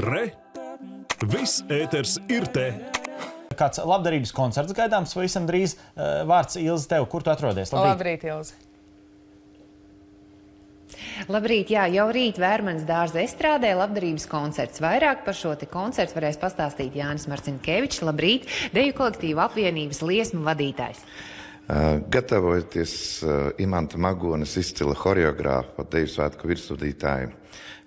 Re! Viss ēters ir te! Kāds labdarības koncerts gaidāms pavisam drīz. Eh, Vārds Ilzi tev, kur tu atrodies? Labrīt, Ilzi! Labrīt, jā, jau rīt Vērmanas dārza estrādē labdarības koncerts. Vairāk par šo te koncertu varēs pastāstīt Jānis Marcinkevičs. Labrīt, Deju kolektīva apvienības liesmu vadītājs. Uh, gatavojoties uh, Imanta Magonas izcila horeogrāfa, deju svētku virsvadītāju uh,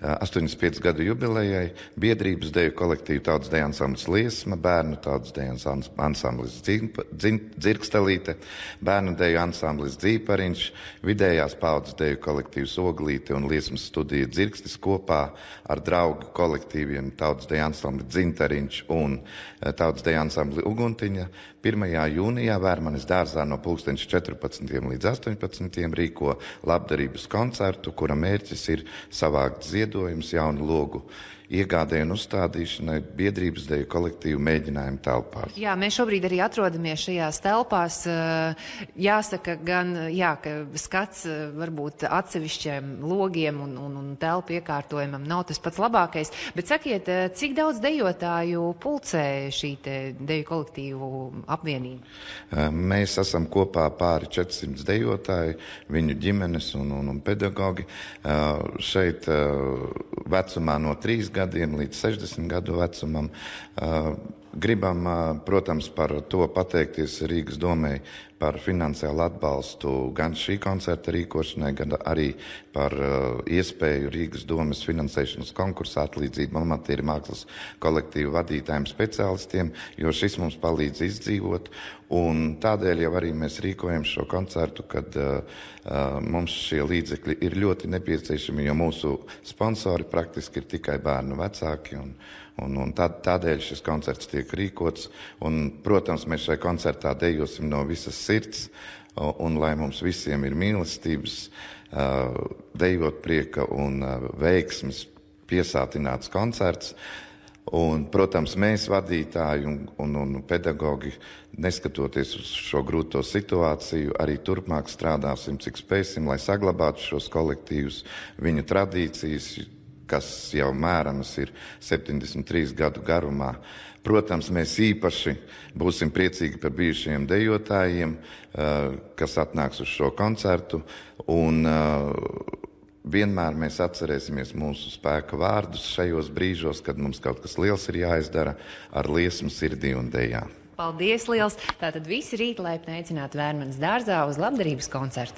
85 gadu jubilejai, biedrības deju kolektīva tautas deju ansamblis Liesma, bērnu tautas deju ans- ansamblis Dzirkstelīte, bērnu deju ansamblis Dzīpariņš, vidējās paudzes deju kolektīvs Oglīte un Liesmas studija Dzirkstis kopā ar draugu kolektīviem tautas deju ansambli Dzintariņš un uh, tautas deju ansambli Uguntiņa. 1. jūnijā Vērmanis dārzā no 2014. līdz 18. rīko labdarības koncertu, kura mērķis ir savākt ziedojumus jaunu logu iegādē un uzstādīšanai biedrības deju kolektīvu mēģinājumu telpās. Jā, mēs šobrīd arī atrodamies šajās telpās. Eh, Jāsaka, gan jā, ka skats eh, varbūt atsevišķiem logiem un, un, un telpu iekārtojumam nav tas pats labākais. Bet sakiet, eh, cik daudz dejotāju pulcē šī deju kolektīvu apvienība? Mēs esam kopā pāri 400 dejotāji, viņu ģimenes un, un, un pedagogi. Šeit vecumā no 3 gadiem līdz 60 gadu vecumam. Gribam, protams, par to pateikties Rīgas domai par finansiālu atbalstu gan šī koncerta rīkošanai, gan arī par iespēju Rīgas domas finansēšanas konkursā atlīdzību amatīri mākslas kolektīvu vadītājiem speciālistiem, jo šis mums palīdz izdzīvot. Un tādēļ jau arī mēs rīkojam šo koncertu, kad uh, mums šie līdzekļi ir ļoti nepieciešami, jo mūsu sponsori praktiski ir tikai bērnu vecāki. Un, un, un tā, tādēļ šis koncerts tiek rīkots. Un, protams, mēs šai koncertā dejosim no visas sirds, un, lai mums visiem ir mīlestības, dejot prieka un veiksmes piesātināts koncerts. Un, protams, mēs, vadītāji un, un, un pedagogi, neskatoties uz šo grūto situāciju, arī turpmāk strādāsim, cik spēsim, lai saglabātu šos kolektīvus, viņu tradīcijas, kas jau mēramas ir 73 gadu garumā. Protams, mēs īpaši būsim priecīgi par bijušajiem dejotājiem, eh, kas atnāks uz šo koncertu. Un, eh, Vienmēr mēs atcerēsimies mūsu spēka vārdus šajos brīžos, kad mums kaut kas liels ir jāizdara ar liesmu sirdī un dejām. Paldies liels! Tātad visi rīt laipni aicināti Vērmanas dārzā uz labdarības koncertu.